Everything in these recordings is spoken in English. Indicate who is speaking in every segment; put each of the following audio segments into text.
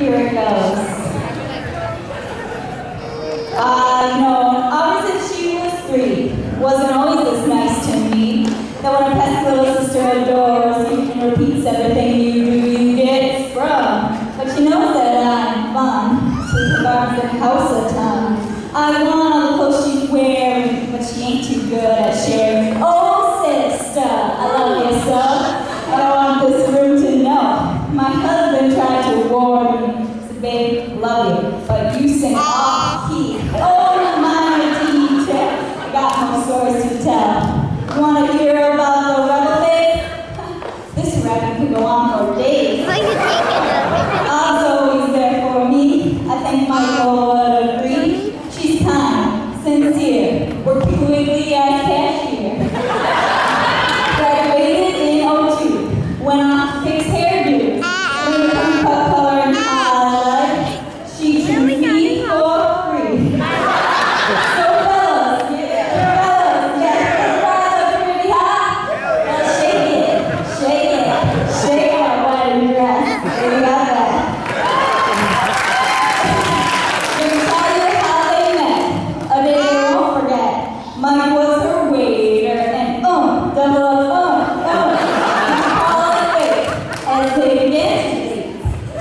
Speaker 1: Here it goes. Uh, know, ever since she was three, wasn't always this nice to me. That when a pesky little sister adores you and repeats everything you do, you get from. But she knows that I'm fun, so the house a ton. I want all the clothes she's wearing, but she ain't too good at sharing. Oh, sister, I love you so. My husband tried to warn me, said, babe, love you, but you sing off key. Oh, my detail. I got no stories to tell. Want to hear about the phase? This record can go on for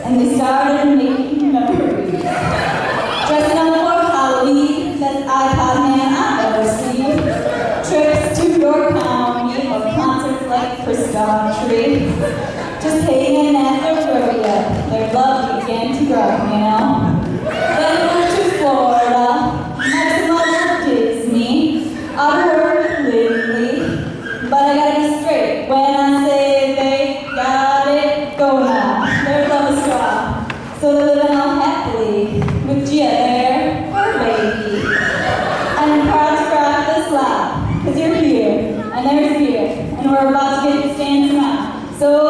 Speaker 1: and they started making memories. Dressing up for Halloween, best iPod man I've ever seen. Trips to York County or concerts like Christoph Tree. Just hanging at the rodeo, their love began to grow, you know. Then moved to Florida, met some other Disney. I worked lately, but I gotta be straight. When so they're living all happily with Gia there, her baby. Proud to rock this loud, cause you're here, and there's here, and we're about to get to stand now. So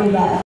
Speaker 1: 对？